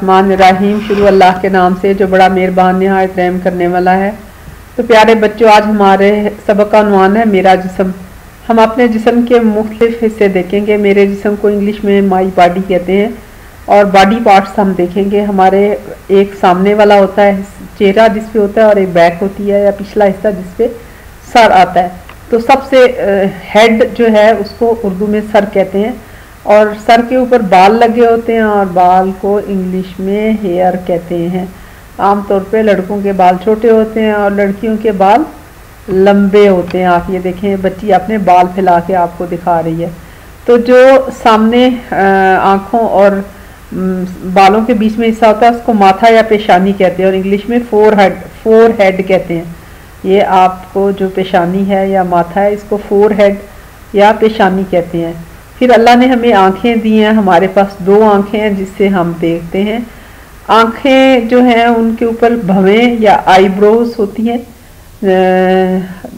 बिस्मिल्लाहिर्रहमानिर्रहीम शुरू अल्लाह के नाम से, जो बड़ा मेहरबान, नहायत रहम करने वाला है। तो प्यारे बच्चों, आज हमारे सबक का अनुमान है, मेरा जिसम। हम अपने जिसम के मुख्तलिफ़ हिस्से देखेंगे। मेरे जिसम को इंग्लिश में माई बॉडी कहते हैं और बॉडी पार्ट्स हम देखेंगे। हमारे एक सामने वाला होता है, चेहरा जिसपे होता है और एक बैक होती है या पिछला हिस्सा जिसपे सर आता है। तो सबसे हेड जो है, उसको उर्दू में सर कहते हैं। और सर के ऊपर बाल लगे होते हैं और बाल को इंग्लिश में हेयर कहते हैं। आमतौर पे लड़कों के बाल छोटे होते हैं और लड़कियों के बाल लंबे होते हैं। आप ये देखें, बच्ची अपने बाल फैला के आपको दिखा रही है। तो जो सामने आँखों और बालों के बीच में हिस्सा होता है, उसको माथा या पेशानी कहते हैं और इंग्लिश में फोर हेड फोर हेड कहते हैं। ये आपको जो पेशानी है या माथा है, इसको फोर हेड या पेशानी कहते हैं। फिर अल्लाह ने हमें आँखें दी हैं, हमारे पास दो आँखें हैं जिससे हम देखते हैं। आँखें जो हैं, उनके ऊपर भवें या आईब्रोज होती हैं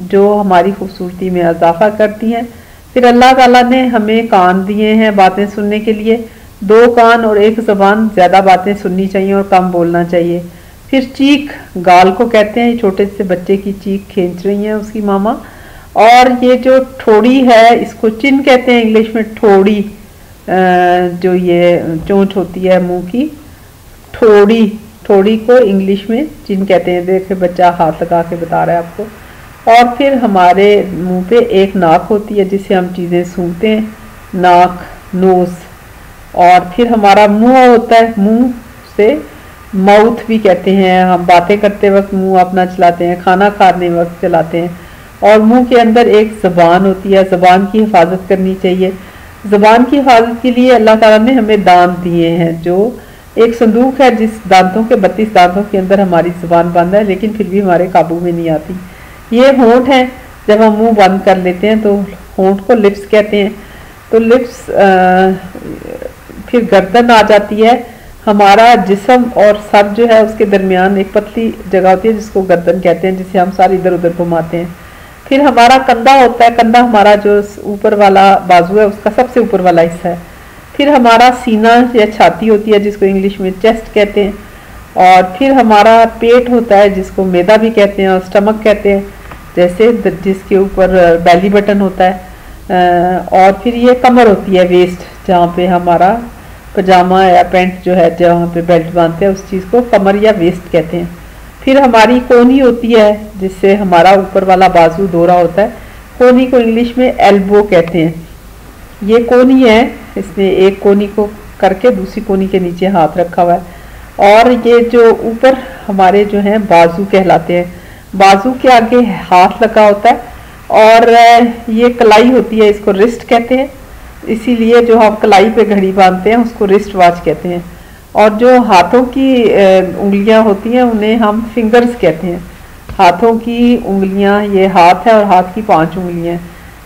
जो हमारी खूबसूरती में इजाफा करती हैं। फिर अल्लाह ताला ने हमें कान दिए हैं बातें सुनने के लिए। दो कान और एक ज़बान, ज़्यादा बातें सुननी चाहिए और कम बोलना चाहिए। फिर चीख, गाल को कहते हैं छोटे से बच्चे की चीख खींच रही है उसकी मामा। और ये जो ठोड़ी है, इसको चिन कहते हैं इंग्लिश में ठोड़ी जो ये चोंच होती है मुँह की ठोड़ी ठोड़ी को इंग्लिश में चिन कहते हैं। देखे बच्चा हाथ लगा के बता रहा है आपको। और फिर हमारे मुँह पे एक नाक होती है जिससे हम चीज़ें सूंघते हैं, नाक, नोज़। और फिर हमारा मुँह होता है, मुँह से माउथ भी कहते हैं। हम बातें करते वक्त मुँह अपना चलाते हैं, खाना खाने वक्त चलाते हैं। और मुँह के अंदर एक ज़बान होती है ज़बान की हिफाजत करनी चाहिए। ज़बान की हिफाजत के लिए अल्लाह ताला ने हमें दांत दिए हैं जो एक संदूक है जिस दांतों के बत्तीस दांतों के अंदर हमारी ज़बान बंद है लेकिन फिर भी हमारे काबू में नहीं आती। ये होंठ है जब हम मुँह बंद कर लेते हैं तो होंठ को लिप्स कहते हैं। तो लिप्स आ, फिर गर्दन आ जाती है। हमारा जिसम और सर जो है उसके दरमियान एक पतली जगह होती है जिसको गर्दन कहते हैं जिसे हम सारे इधर उधर घुमाते हैं। फिर हमारा कंधा होता है, कंधा हमारा जो ऊपर वाला बाजू है, उसका सबसे ऊपर वाला हिस्सा है। फिर हमारा सीना या छाती होती है, जिसको इंग्लिश में चेस्ट कहते हैं, और फिर हमारा पेट होता है, जिसको मैदा भी कहते हैं और स्टमक कहते हैं, जैसे जिसके ऊपर बैली बटन होता है और फिर ये कमर होती है वेस्ट जहाँ पे हमारा पजामा या पैंट जो है, जहाँ पे बेल्ट बांधते हैं, उस चीज़ को कमर या वेस्ट कहते हैं। फिर हमारी कोनी होती है, जिससे हमारा ऊपर वाला बाजू दोरा होता है, कोनी को इंग्लिश में एल्बो कहते हैं। ये कोनी है, इसने एक कोनी को करके दूसरी कोनी के नीचे हाथ रखा हुआ है। और ये जो ऊपर हमारे जो हैं, बाजू कहलाते हैं। बाजू के आगे हाथ लगा होता है, और ये कलाई होती है, इसको रिस्ट कहते हैं। इसीलिए जो हम कलाई पे घड़ी बांधते हैं, उसको रिस्ट वॉच कहते हैं। और जो हाथों की उंगलियाँ होती हैं, उन्हें हम फिंगर्स कहते हैं। हाथों की उंगलियाँ, ये हाथ है और हाथ की पाँच उंगलियाँ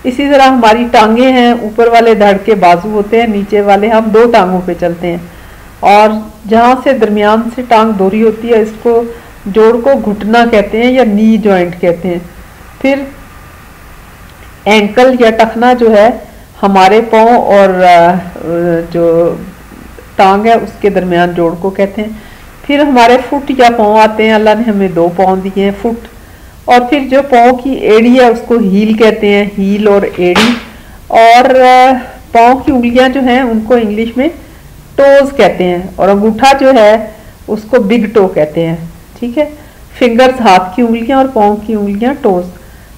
इसी तरह हमारी टांगे हैं, ऊपर वाले धड़ के बाजू होते हैं, नीचे वाले हम दो टांगों पे चलते हैं। और जहाँ से दरमियान से टांग दोरी होती है, इसको जोड़ को घुटना कहते हैं या नी जॉइंट कहते हैं। फिर एंकल या टखना जो है, हमारे पाँव और जो टांग है, उसके दरमियान जोड़ को कहते हैं। फिर हमारे फुट या पाँव आते हैं, अल्लाह ने हमें दो पाँव दिए हैं, फुट। और फिर जो पाँव की एड़ी है, उसको हील कहते हैं, हील और एड़ी। और पाँव की उंगलियाँ जो हैं, उनको इंग्लिश में टोज कहते हैं। और अंगूठा जो है, उसको बिग टो कहते हैं। ठीक है? फिंगर्स, हाथ की उंगलियाँ और पाँव की उंगलियाँ टोज।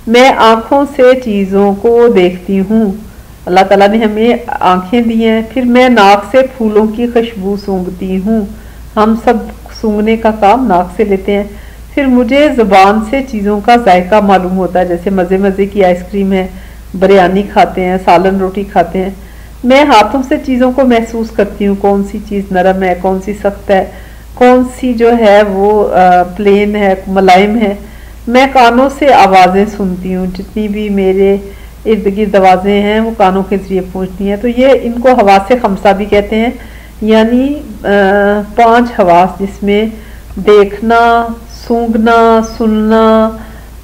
मैं आँखों से चीज़ों को देखती हूँ। अल्लाह ताला ने हमें आँखें दी हैं फिर मैं नाक से फूलों की खुशबू सूंघती हूँ। हम सब सूंघने का काम नाक से लेते हैं। फिर मुझे ज़ुबान से चीज़ों का जायका मालूम होता है जैसे मज़े मज़े की आइसक्रीम है बिरयानी खाते हैं सालन रोटी खाते हैं। मैं हाथों से चीज़ों को महसूस करती हूँ कौन सी चीज़ नरम है कौन सी सख्त है कौन सी जो है वो आ, प्लेन है मुलायम है। मैं कानों से आवाज़ें सुनती हूँ जितनी भी मेरे इर्द गिर्द आवाज़ें हैं, वो कानों के ज़रिए पहुँचती हैं। तो ये इनको हवा से खमसा भी कहते हैं। यानी पाँच हवास जिसमें देखना, सूंघना, सुनना,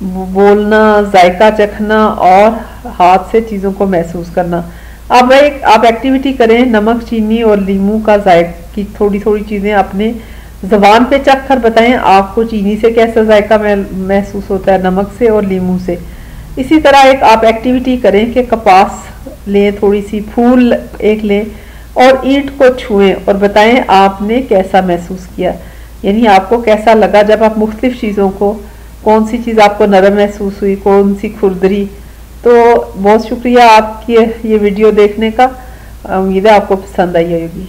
बोलना, जायका चखना और हाथ से चीज़ों को महसूस करना। अब एक, आप एक्टिविटी करें, नमक, चीनी और लीमू का जायक की थोड़ी थोड़ी चीज़ें अपने जबान पे चख कर बताएँ, आपको चीनी से कैसा जायका महसूस होता है, नमक से और लीमू से। इसी तरह एक आप एक्टिविटी करें कि कपास लें थोड़ी सी फूल एक लें और ईंट को छुएँ और बताएँ आपने कैसा महसूस किया। यानी आपको कैसा लगा जब आप मुख्तलिफ़ चीज़ों को कौन सी चीज़ आपको नरम महसूस हुई कौन सी खुरदरी। तो बहुत शुक्रिया आपकी ये वीडियो देखने का। उम्मीद है आपको पसंद आई होगी।